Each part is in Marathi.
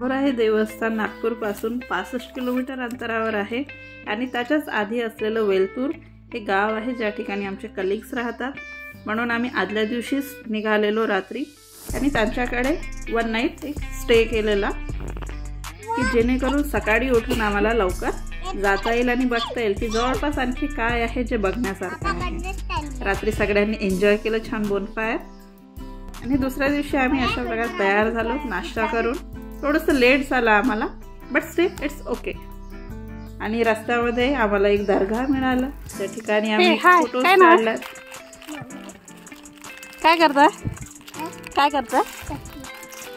वर आहे. देवस्थान नागपूरपासून पासष्ट किलोमीटर अंतरावर आहे. आणि त्याच्याच आधी असलेलं वेलतूर हे गाव आहे ज्या ठिकाणी आमचे कलिग्स राहतात. म्हणून आम्ही आदल्या दिवशीच निघालेलो रात्री. आणि त्यांच्याकडे वन नाईट एक स्टे केलेला की जेणेकरून सकाळी उठून आम्हाला लवकर जाता येईल आणि बघता येईल की जवळपास आणखी काय आहे जे बघण्यासारखं आहे. रात्री सगळ्यांनी एन्जॉय केलं छान बोनफायर आणि दुसऱ्या दिवशी आम्ही अशा प्रकारे तयार झालो नाश्ता करून. थोडंसं लेट झालं आम्हाला बट स्टिल इट्स ओके आणि रस्त्यामध्ये आम्हाला एक दर्गा मिळाला. त्या ठिकाणी आम्ही नाव? काढले काय करताय? काय करताय?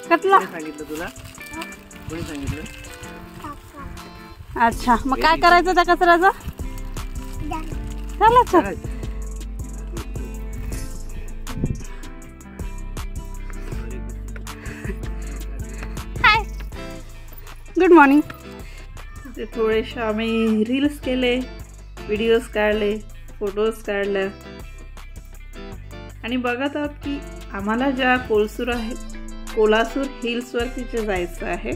कतला सांगितलं तुला? कोणी सांगितलं? अच्छा मग काय करायचं त्या कचऱ्याचं? चालायचं गुड मॉर्निंग ते थोडेसे आम्ही रील्स केले व्हिडिओज काढले फोटोज काढले आणि बघत आहोत की आम्हाला ज्या कोलसूर आहे कोलासूर हिल्सवर तिथे जायचं आहे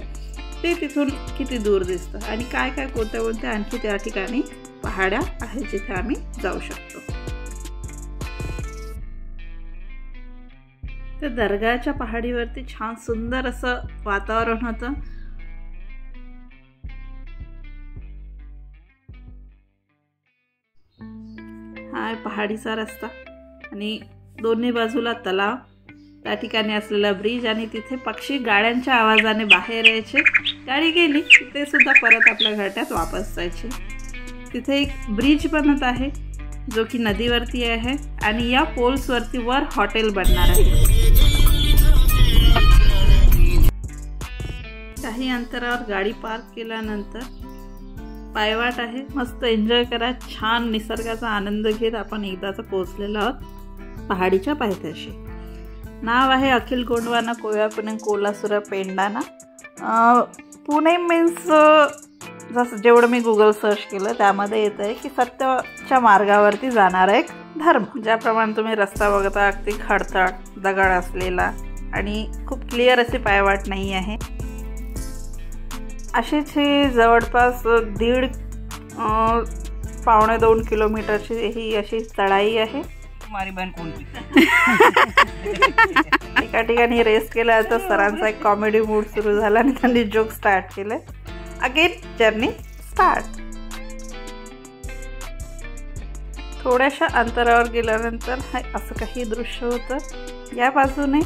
ते तिथून किती दूर दिसतं? आणि काय काय कोणत्या कोणत्या आणखी त्या ठिकाणी पहाड्या आहेत जिथे आम्ही जाऊ शकतो? त्या दर्गाच्या पहाडीवरती छान सुंदर असं वातावरण होतं. हा पहाडीचा रस्ता आणि दोन्ही बाजूला तलाव. त्या ठिकाणी असलेला ब्रिज आणि तिथे पक्षी गाड्यांच्या आवाजाने बाहेर यायचे. गाडी गेली ते सुद्धा परत आपल्या घरट्यात वापस जायचे. तिथे एक ब्रिज बनत आहे जो की नदीवरती आहे आणि या पोल्सवरती वर हॉटेल बनणार आहे. काही अंतरावर गाडी पार्क केल्यानंतर पायवाट आहे. मस्त एन्जॉय करा. छान निसर्गाचा आनंद घेत आपण एकदाच पोहोचलेलो आहोत. पहाडीच्या पायथ्याशी. नाव आहे अखिल गोंडवाना कोया पुणे पेंडाना पुणे मीन्स जसं जेवढं मी गुगल सर्च केलं त्यामध्ये येतं आहे की सत्याच्या मार्गावरती जाणारा एक धर्म ज्याप्रमाणे तुम्ही रस्ता बघता अगदी खडतळ दगड असलेला. आणि खूप क्लिअर अशी पायवाट नाही आहे. अशीच ही जवळपास दीड पावणे दोन किलोमीटरची ही अशी चढाई आहे. एका ठिकाणी रेस केला तर सरांचा एक कॉमेडी मूड सुरू झाला आणि त्यांनी जोक स्टार्ट केले. अगेन जर्नी स्टार्ट थोड्याशा अंतरावर गेल्यानंतर हे असं काही दृश्य होतं. या बाजूने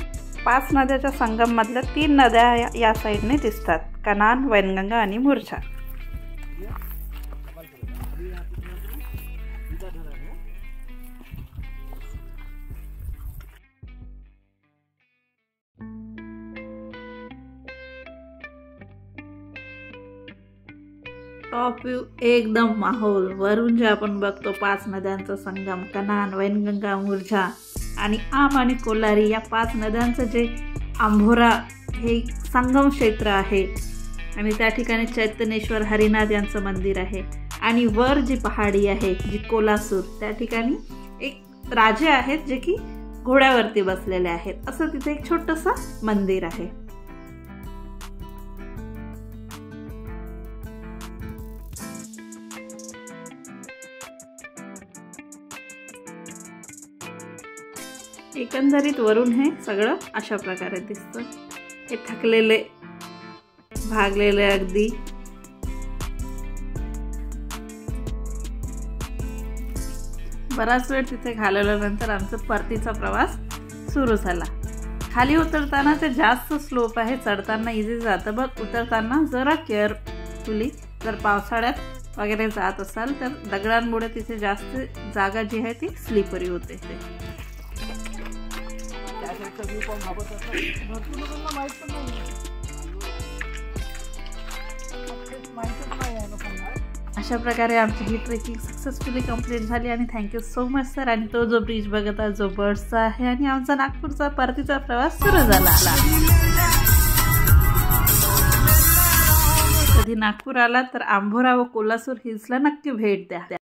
पाच नद्याच्या संगममधल्या तीन नद्या या साईडने दिसतात. कनान वैनगंगा आणि मुर्छा टॉप व्यू एकदम माहोल वरून जे आपण बघतो पाच नद्यांचा संगम कनान वैनगंगा मुर्झा आणि आम आणि कोलारी या पाच नद्यांचं जे आंभोरा हे संगम क्षेत्र आहे. आणि त्या ठिकाणी चैतन्येश्वर हरिनाथ यांचं मंदिर आहे. आणि वर जी पहाडी आहे जी कोल्हासूर त्या ठिकाणी एक राजे आहेत जे की घोड्यावरती बसलेले आहेत. असं तिथे एक छोटंसं मंदिर आहे. एकंदरीत वरून हे सगळं अशा प्रकारे दिसतं. हे थकलेले भागलेले अगदी. बराच वेळ तिथे घालवल्यानंतर आमचा परतीचा प्रवास सुरू झाला. खाली उतरताना ते जास्त स्लोप आहे चढताना इझी जातं. बट उतरताना जरा केअरफुली जर पावसाळ्यात वगैरे जात असाल तर दगडांमुळे तिथे जास्त जागा जी आहे ती स्लिपरी होते ते. भरपूर लोकांना पण नाही नाही आहे लोकांना अशा प्रकारे आमची ही ट्रेकिंग सक्सेसफुली कंप्लीट झाली आणि थँक्यू सो मच सर आणि तो जो ब्रिज बघत आहे जो बर्डचा आहे आणि आमचा नागपूरचा परतीचा प्रवास सुरू झाला. कधी नागपूर आला तर आंभोरा व कोल्हासूर हिल्सला नक्की भेट द्या.